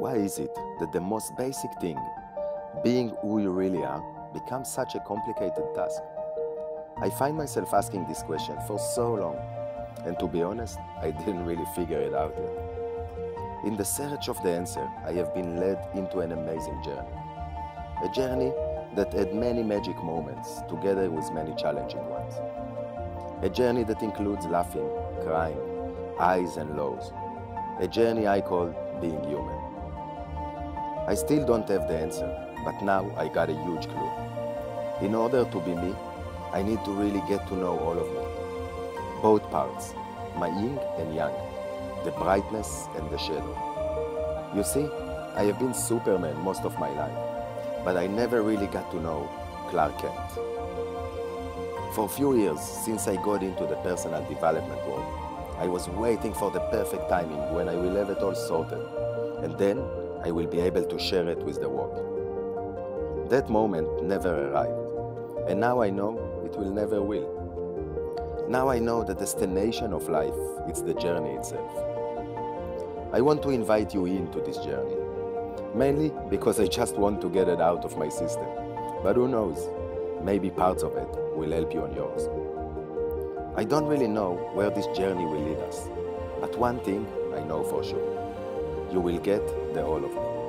Why is it that the most basic thing, being who you really are, becomes such a complicated task? I find myself asking this question for so long, and to be honest, I didn't really figure it out yet. In the search of the answer, I have been led into an amazing journey. A journey that had many magic moments, together with many challenging ones. A journey that includes laughing, crying, highs and lows. A journey I call being human. I still don't have the answer, but now I got a huge clue. In order to be me, I need to really get to know all of me. Both parts, my yin and yang, the brightness and the shadow. You see, I have been Superman most of my life, but I never really got to know Clark Kent. For a few years since I got into the personal development world, I was waiting for the perfect timing when I will have it all sorted, and then I will be able to share it with the world. That moment never arrived, and now I know it will never will. Now I know the destination of life is the journey itself. I want to invite you into this journey, mainly because I just want to get it out of my system. But who knows, maybe parts of it will help you on yours. I don't really know where this journey will lead us, but one thing I know for sure you will get the all of me.